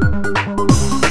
Música